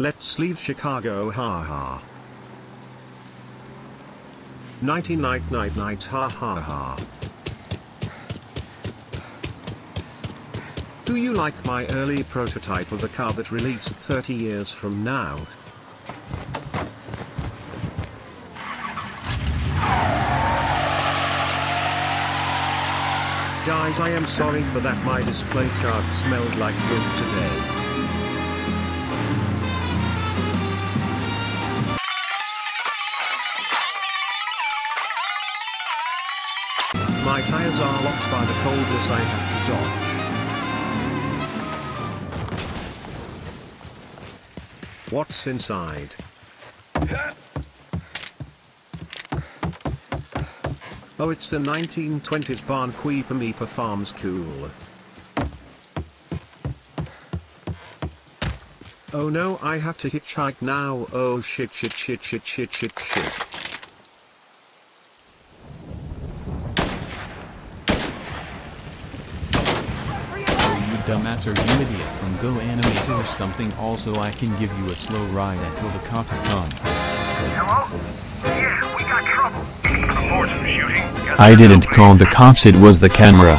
Let's leave Chicago ha ha. Nighty night night night ha ha ha. Do you like my early prototype of the car that released 30 years from now? Guys I am sorry for that my display card smelled like poop today. My tires are locked by the coldness I have to dodge. What's inside? Oh it's the 1920s barn Queepa Meepa Farms cool. Oh no I have to hitchhike now oh shit shit shit shit shit shit shit. Dumbass or you idiot from Go Animator or something also I can give you a slow ride until the cops come. Hello? Yeah, we got trouble. Reports of shooting. I didn't call the cops it was the camera.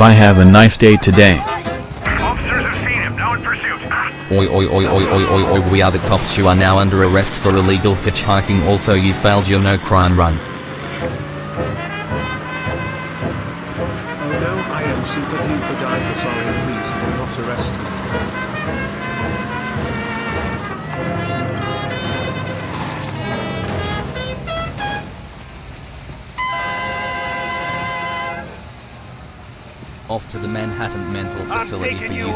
Bye have a nice day today. Oi oi oi oi oi oi oi we are the cops you are now under arrest for illegal hitchhiking also you failed your no crime run. Oh no I am super duper diaper sorry please do not arrest me. Off to the Manhattan Mental Facility for you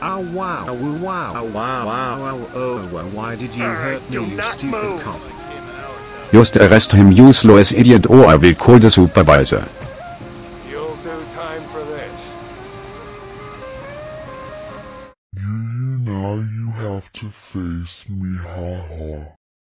sucker. Oh wow, oh wow, oh wow, wow, oh, oh, oh. why did you hurt me, you stupid cop? Just arrest him useless idiot or I will call the supervisor. You'll do time for this. You now you have to face me, haha.